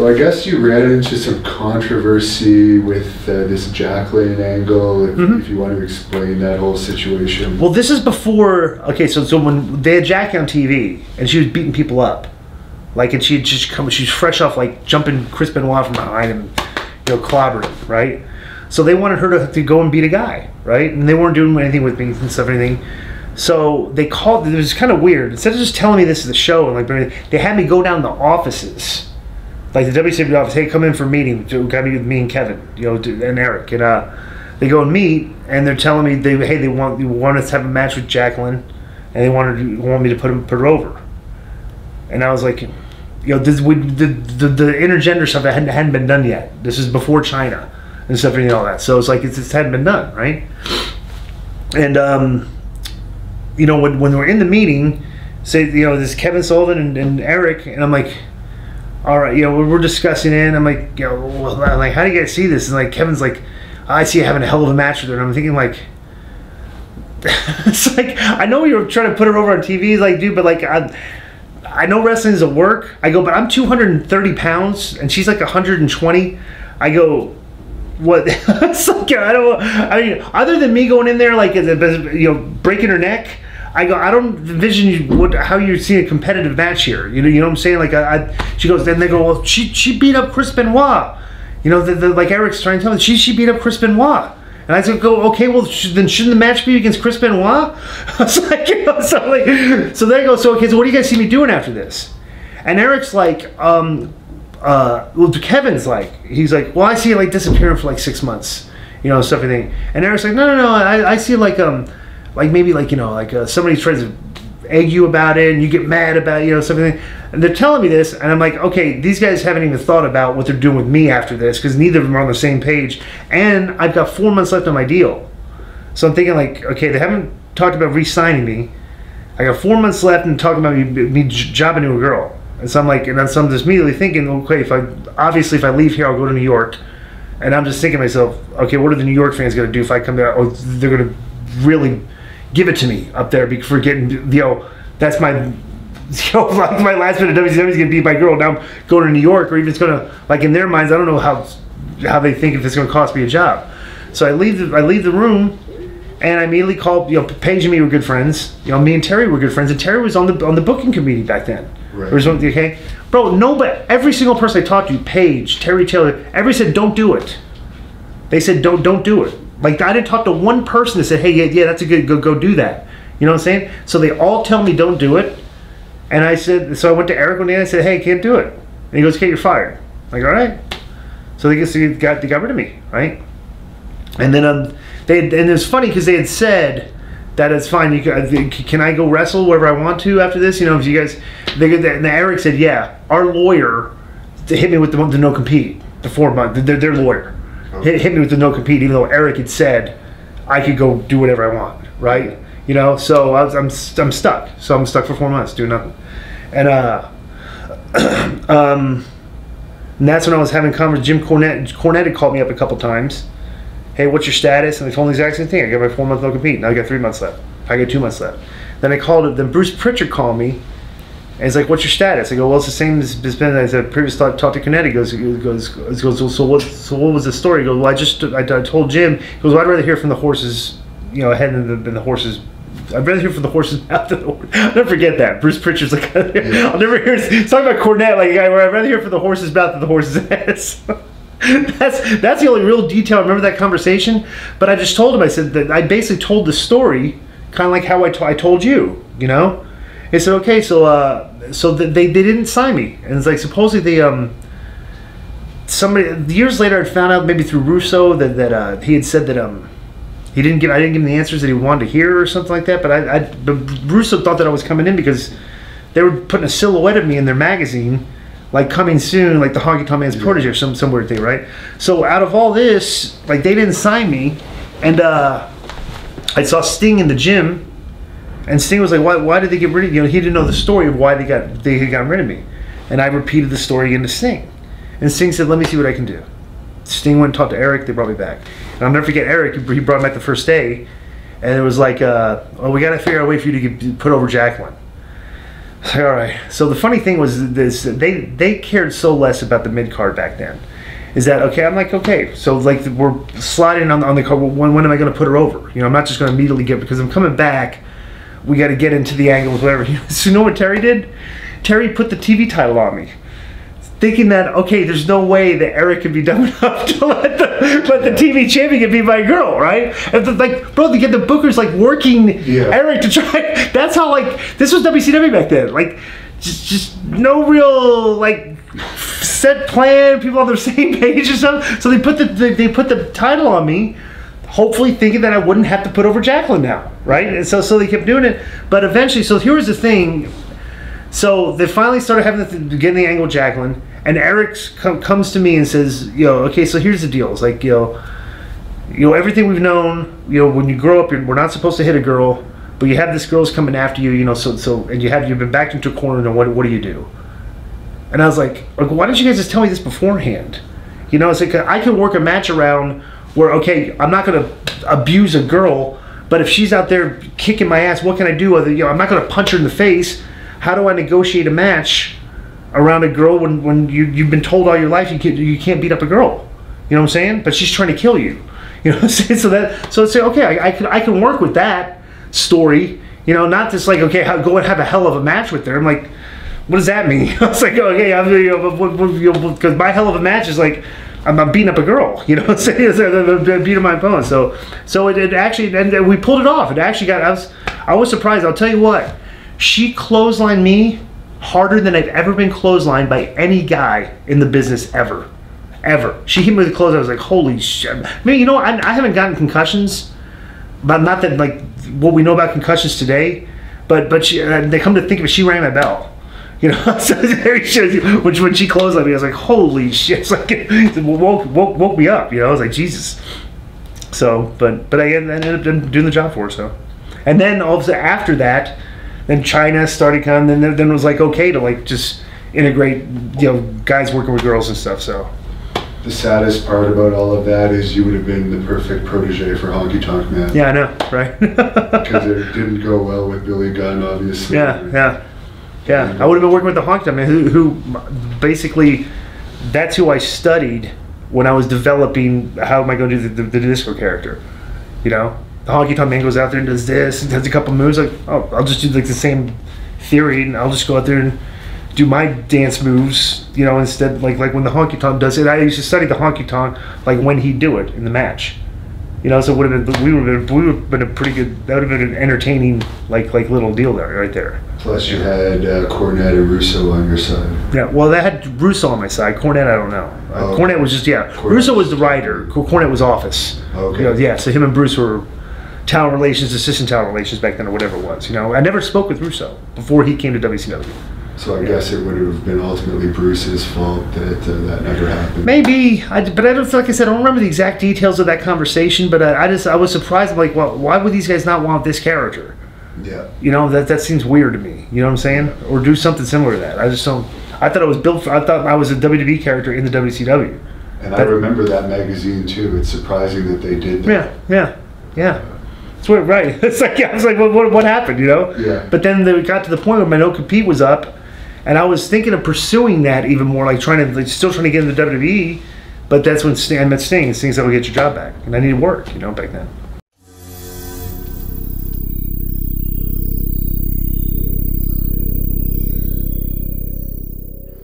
So I guess you ran into some controversy with uh, this Jacqueline angle. If, Mhm. if you want to explain that whole situation. Well, this is before. Okay, so so when they had Jackie on TV and she was beating people up, like and she had just come, she's fresh off like jumping Chris Benoit from behind him, you know, clobbering, right? So they wanted her to, to go and beat a guy, right? And they weren't doing anything with me and stuff, or anything. So they called. It was kind of weird. Instead of just telling me this is the show and like they had me go down the offices, like the WCW office. Hey, come in for a meeting. Got be with me and Kevin, you know, and Eric, and uh, they go and meet, and they're telling me they hey they want they want us to have a match with Jacqueline, and they wanted want me to put him put her over, and I was like, you know, this the the, the intergender stuff hadn't, hadn't been done yet. This is before Chyna and stuff and all that. So it's like it's, it hadn't been done, right? And um, you know, when when we're in the meeting, say you know this Kevin Sullivan and, and Eric, and I'm like, all right, you know, we're, we're discussing it. And I'm like, you know, I'm like, how do you guys see this? And like Kevin's like, I see you having a hell of a match with her. And I'm thinking like. it's like I know you're trying to put her over on TV, like dude, but like I, I know wrestling is a work. I go, but I'm 230 pounds and she's like 120. I go, what? it's like I don't. I mean, other than me going in there like you know breaking her neck, I go. I don't envision you, what how you see a competitive match here. You know, you know what I'm saying? Like I, I she goes. Then they go. Well, she she beat up Chris Benoit. You know, the, the, like Eric's trying to tell me, she she beat up Chris Benoit. And I said, "Go okay. Well, sh- then shouldn't the match be against Chris Benoit?" I was like, you know, so like, so they go. So okay, so what do you guys see me doing after this? And Eric's like, um, uh, well, Kevin's like, he's like, well, I see it like disappearing for like six months, you know, stuff and thing. And Eric's like, no, no, no, I, I see like, um, like maybe like you know, like uh, somebody tries to egg you about it, and you get mad about you know something. And they're telling me this, and I'm like, okay, these guys haven't even thought about what they're doing with me after this because neither of them are on the same page, and I've got four months left on my deal. So I'm thinking like, okay, they haven't talked about re-signing me. I got four months left and talking about me, me jobbing to a girl. And so I'm like, and then so I'm just immediately thinking, okay, if I obviously if I leave here, I'll go to New York. And I'm just thinking to myself, okay, what are the New York fans gonna do if I come there? Oh, they're gonna really give it to me up there for getting, you know, that's my, you know, like my last minute WCW is gonna be my girl. Now I'm going to New York, or even it's gonna, like in their minds, I don't know how how they think if it's gonna cost me a job. So I leave the I leave the room, and I immediately called. You know, Page and me were good friends. You know, me and Terry were good friends, and Terry was on the on the booking committee back then. Right. Something, okay, bro. Nobody, every single person I talked to, Page, Terry Taylor, everybody said don't do it. They said don't don't do it. Like I didn't talk to one person that said, hey, yeah, yeah, that's a good go go do that. You know what I'm saying? So they all tell me don't do it, and I said, so I went to Eric one day and I said, hey, can't do it. And he goes, okay, you're fired. I'm like all right. So they guess they got they got rid of me, right? And then um, they and it's funny because they had said that it's fine. You can, can I go wrestle wherever I want to after this? You know, if you guys, they and Eric said, yeah, our lawyer hit me with the, the no compete, the four month, their, their lawyer hit, hit me with the no compete, even though Eric had said I could go do whatever I want, right? You know, so I was, I'm I'm stuck. So I'm stuck for four months doing nothing, and uh, um. And that's when I was having conversations. Jim Cornette, Cornette had called me up a couple times. Hey, what's your status? And I told him the exact same thing. I got my four month no compete. Now I got three months left. I got two months left. Then I called. Then Bruce Pritchard called me, and he's like, "What's your status?" I go, "Well, it's the same as has been as I previously talked, talked to Cornette." He goes, he goes, he goes, "So what? So what was the story?" He goes, "Well, I just I, I told Jim." He goes, well, "I'd rather hear from the horses, you know, ahead than the, than the horses." I'd rather hear from the horse's mouth than the horse. I'll never forget that. Bruce Pritchard's like, I'll never hear. Talking about Cornette like a guy where I'd rather hear from the horse's mouth than the horse's ass. that's that's the only real detail I remember that conversation. But I just told him I said that I basically told the story kind of like how I I told you, you know. He said okay, so uh, so th- they they didn't sign me, and it's like supposedly they um somebody years later I found out maybe through Russo that that uh, he had said that um he didn't give I didn't give him the answers that he wanted to hear or something like that. But I, I but Russo thought that I was coming in because they were putting a silhouette of me in their magazine, like coming soon, like the Honky Tonk Man's protege or some some weird thing, right? So out of all this, like they didn't sign me, and uh, I saw Sting in the gym, and Sting was like, "Why? Why did they get rid of you?" Know, he didn't know the story of why they got they had gotten rid of me, and I repeated the story again to Sting, and Sting said, "Let me see what I can do." Sting went and talked to Eric. They brought me back, and I'll never forget Eric. He brought me back the first day, and it was like, uh, "Oh, we got to figure out a way for you to get put over Jacqueline." Like, all right. So the funny thing was this: they they cared so less about the mid card back then. Is that okay? I'm like, okay. So like we're sliding on, on the card. When when am I going to put her over? You know, I'm not just going to immediately get because I'm coming back. We got to get into the angles, whatever. so you know what Terry did? Terry put the TV title on me thinking that okay, there's no way that Eric could be dumb enough to let the let the TV champion be my girl, right? And the, like, bro, to get the bookers like working Yeah. Eric to try. That's how like this was WCW back then. Like, just just no real like set plan. People on the same page or stuff. So they put the they, they put the title on me. Hopefully, thinking that I wouldn't have to put over Jacqueline now, right? And so, so they kept doing it. But eventually, so here was the thing: so they finally started having the getting the angle Jacqueline, and Eric com- comes to me and says, "Yo, okay, so here's the deal. It's like, yo, you know, everything we've known. You know, when you grow up, you're, we're not supposed to hit a girl, but you have this girl's coming after you. You know, so so, and you have you've been backed into a corner. And what what do you do?" And I was like, like, "Why didn't you guys just tell me this beforehand?" You know, it's like I can work a match around where okay, I'm not gonna abuse a girl. But if she's out there kicking my ass, what can I do? Other, you know, I'm not to punch her in the face. How do I negotiate a match around a girl when, when you, you've been told all your life you can't, you can't beat up a girl? You know what I'm saying? But she's trying to kill you. You know what I'm saying? So that so say okay, I, I can I can work with that story. You know, not just like okay, go and have a hell of a match with her. I'm like, what does that mean? I was like, okay, I'm you know, because my hell of a match is like. I'm, I'm beating up a girl, you know. what I'm saying? Beating my opponent. So, so it, it actually, and we pulled it off. It actually got. I was, I was surprised. I'll tell you what. She clotheslined me harder than I've ever been clotheslined by any guy in the business ever, ever. She hit me with the clothes. I was like, holy shit. I mean, you know, I, I haven't gotten concussions, but not that like what we know about concussions today. But but she, uh, they come to think of it, she rang my bell. You know, so there she is. Which when she closed on me, I was like, "Holy shit!" It's like it woke, woke woke me up. You know, I was like, "Jesus." So, but but I ended up doing the job for her. So, and then all of a sudden after that, then Chyna started coming. Then then it was like okay to like just integrate, you know, guys working with girls and stuff. So, The saddest part about all of that is you would have been the perfect protege for Honky Tonk Man. yeah, I know, right? Because it didn't go well with Billy Gunn, obviously. Yeah, yeah, yeah. I would have been working with the Honky Tonk Man, who, who basically, that's who I studied when I was developing how am I going to do the, the, the disco character. You know, the Honky Tonk Man goes out there and does this, and does a couple moves. Like, oh, I'll just do like the same theory, and I'll just go out there and do my dance moves. You know, instead like like when the Honky Tonk does it. I used to study the Honky Tonk like when he'd do it in the match. You know, so it would have been we would have been we would have been a pretty good that would have been an entertaining like like little deal there right there. Plus, you had uh, Cornette and Russo on your side. Yeah, well, that had Russo on my side. Cornette, I don't know. Uh, Oh. Cornette was just yeah. Cornette. Russo was the writer. Cor- Cornette was office. Okay. You know, yeah, so him and Bruce were talent relations, assistant talent relations back then, or whatever it was. You know, I never spoke with Russo before he came to WCW. So I guess it would have been ultimately Bruce's fault that uh, that never happened. Maybe, I, but I don't. Feel like I said, I don't remember the exact details of that conversation. But I, I just I was surprised. I'm like, well, why would these guys not want this character? Yeah. You know, that that seems weird to me. You know what I'm saying? Or do something similar to that. I just don't. I thought it was built. For, I thought I was a WWE character in the WCW. And I remember that magazine too. It's surprising that they did that. Yeah, yeah, yeah. It's weird, right? It's like I was like, what, what, what happened? You know? Yeah. But then they got to the point where my no compete was up, and I was thinking of pursuing that even more, like trying to, like, still trying to get into WWE. But that's when Sting, I met Sting. Sting said, "We'll get your job back," and I needed work, you know, back then.